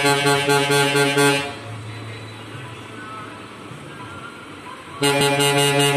Thank you.